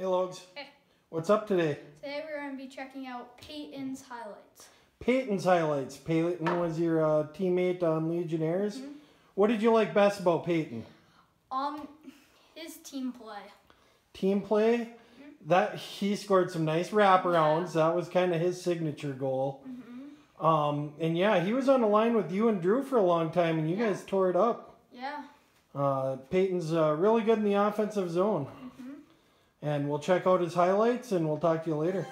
Hey, Logs. Hey. What's up today? Today we're going to be checking out Peyton's highlights. Peyton's highlights. Peyton was your uh, teammate on Legionnaires. Mhm. What did you like best about Peyton? Um, his team play. Team play. That he scored some nice wraparounds. That was kind of his signature goal. hmm Um, and yeah, he was on the line with you and Drew for a long time, and you Yeah. guys tore it up. Yeah. Uh, Peyton's uh, really good in the offensive zone. And we'll check out his highlights, and we'll talk to you later.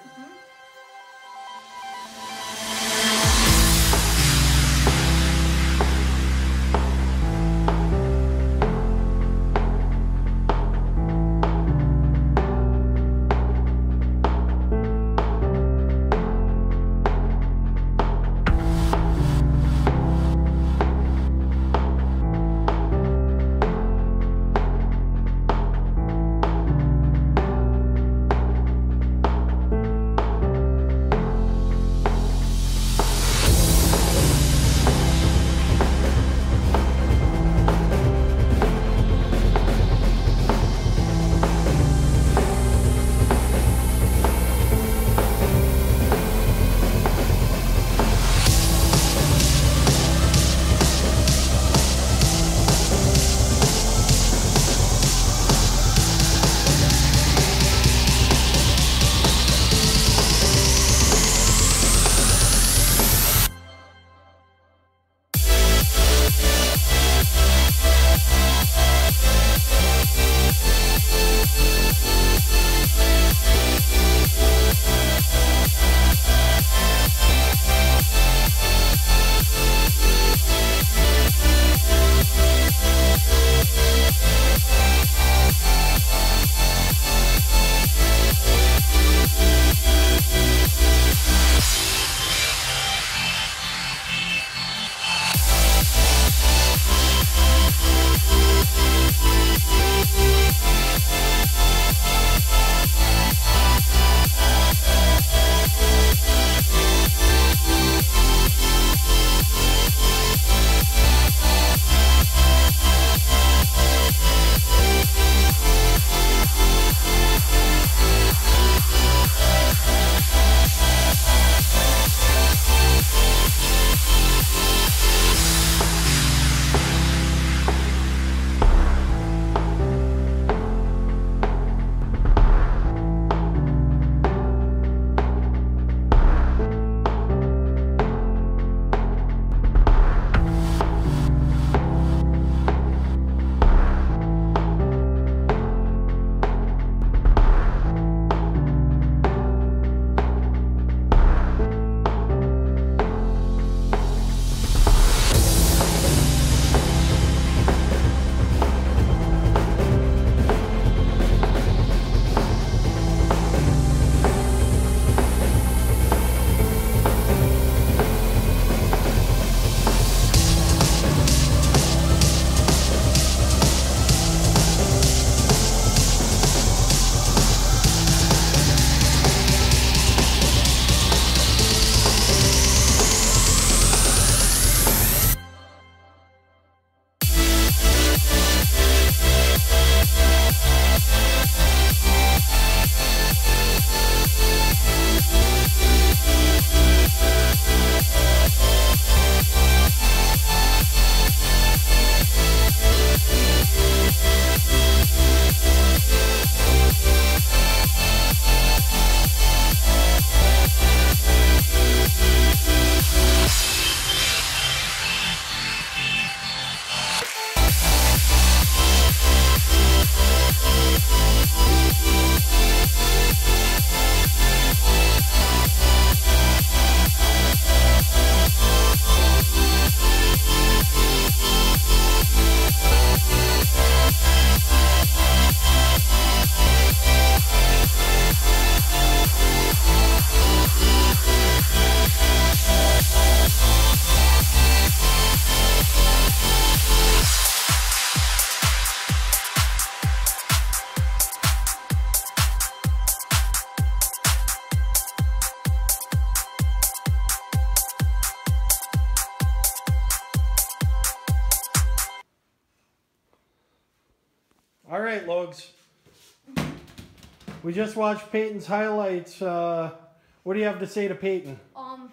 All right, Logs. We just watched Peyton's highlights. Uh, what do you have to say to Peyton? Um,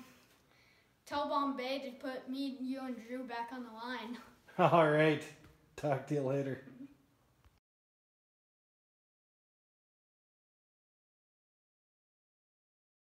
tell Bombay to put me, you, and Drew back on the line. All right. Talk to you later.